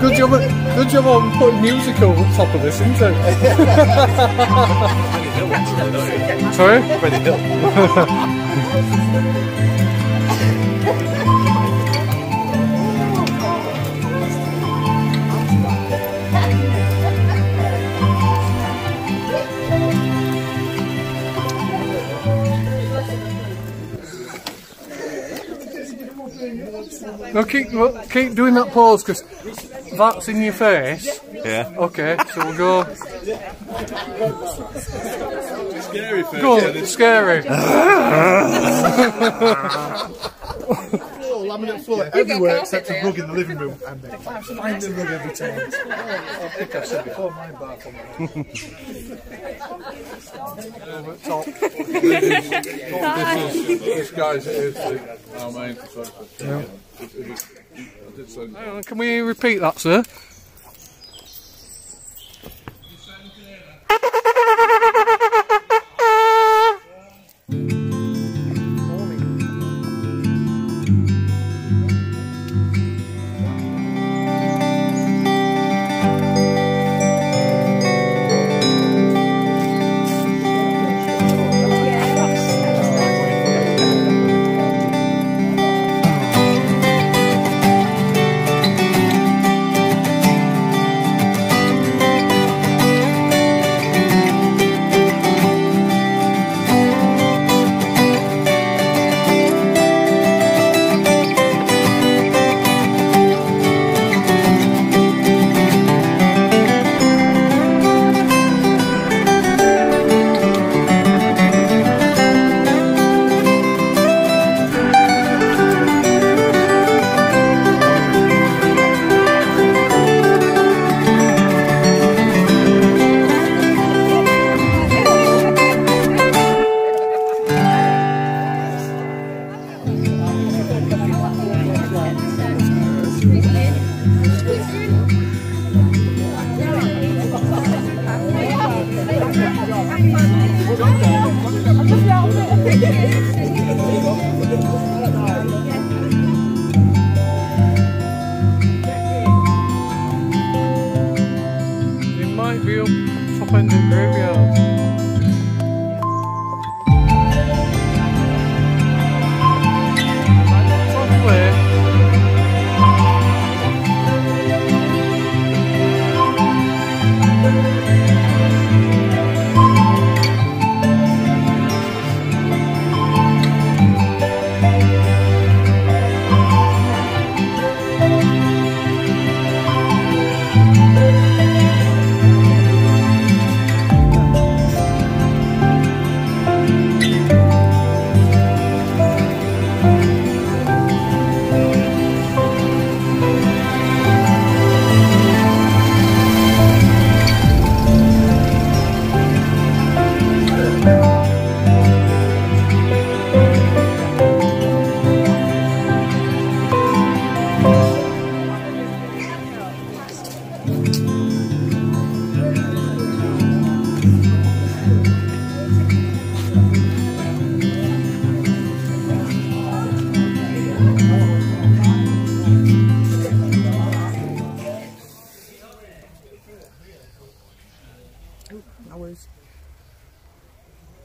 Good job, good job on putting music over the top of this, isn't it? Sorry? Ready Hill. No, keep well, keep doing that pause because that's in your face. Yeah. Okay, so we'll go. Scary face. Go, scary. Oh, laminate floor everywhere except a rug in the living room. And they find the rug every time. I think I've said before, my bath on Over the top. this, is, this guy's oh, is the, our main photographer. Yeah. Did say- Hang on, Can we repeat that, sir? It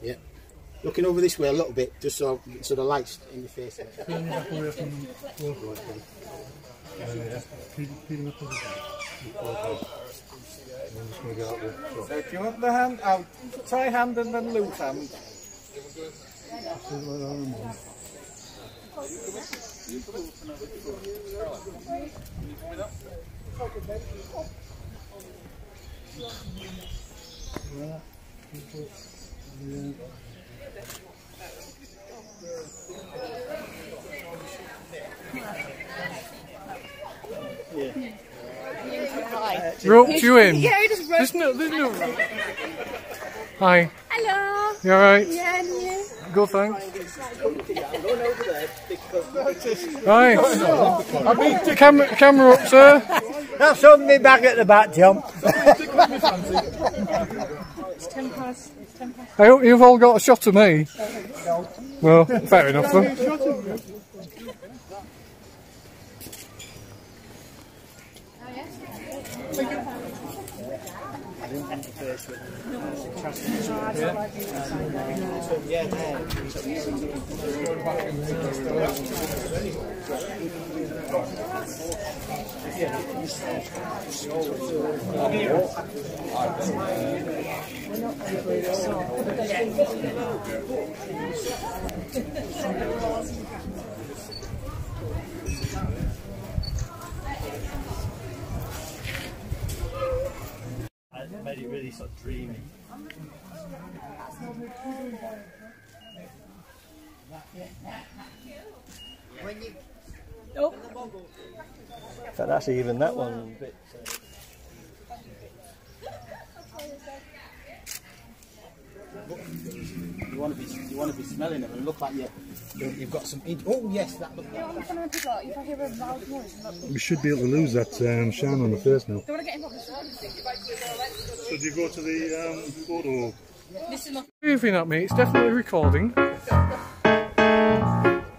Yeah. Looking over this way a little bit, just so so the lights in your face. Turn back away from the floor. Keep, keep up with the I'm just going to get out there. So, So if you want the hand out, try hand and then loose hand. just do it like that in a moment. Right. Keep up. Yeah. Roped you in. Yeah, just roped there's no, there's no. Hi. Hello. You alright? Yeah, and you? Good, thanks. Right. I mean, the camera, camera up, sir. That's on me back at the back, John. It's ten past. It's ten past. I hope you've all got a shot of me. Uh, well, fair enough then. Made it really sort of dreamy. In fact, that's even that one a bit. uh, You want to be you want to be smelling them and look like you you've got some. in- Oh yes, that look. I'm gonna pick up. If I hear a loud noise, We should be able to lose that um, shine on the face now. Don't want to get involved. So do you go to the um, photo? This is not. Moving at me, it's definitely recording.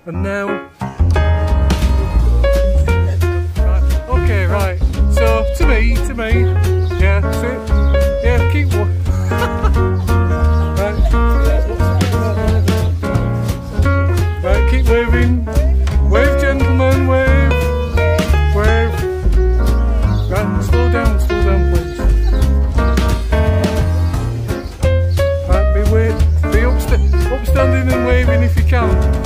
And now. Right, okay, right. So, to me, to me. Yeah, that's it. significado.